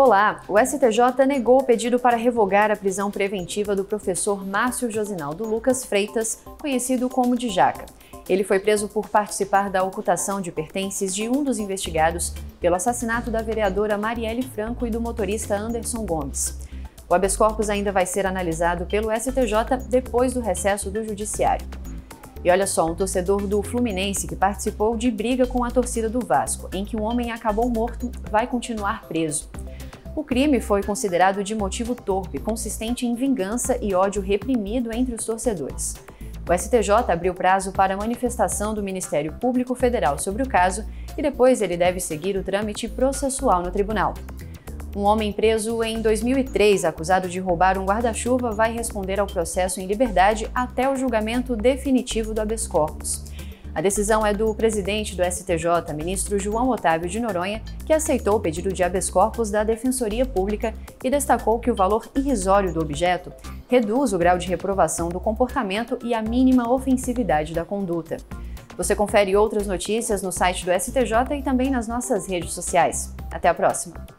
Olá, o STJ negou o pedido para revogar a prisão preventiva do professor Márcio Josinaldo Lucas Freitas, conhecido como Djaca. Ele foi preso por participar da ocultação de pertences de um dos investigados pelo assassinato da vereadora Marielle Franco e do motorista Anderson Gomes. O habeas corpus ainda vai ser analisado pelo STJ depois do recesso do Judiciário. E olha só, um torcedor do Fluminense que participou de briga com a torcida do Vasco, em que um homem acabou morto, vai continuar preso. O crime foi considerado de motivo torpe, consistente em vingança e ódio reprimido entre os torcedores. O STJ abriu prazo para a manifestação do Ministério Público Federal sobre o caso e depois ele deve seguir o trâmite processual no tribunal. Um homem preso em 2003, acusado de roubar um guarda-chuva, vai responder ao processo em liberdade até o julgamento definitivo do habeas corpus. A decisão é do presidente do STJ, ministro João Otávio de Noronha, que aceitou o pedido de habeas corpus da Defensoria Pública e destacou que o valor irrisório do objeto reduz o grau de reprovação do comportamento e a mínima ofensividade da conduta. Você confere outras notícias no site do STJ e também nas nossas redes sociais. Até a próxima!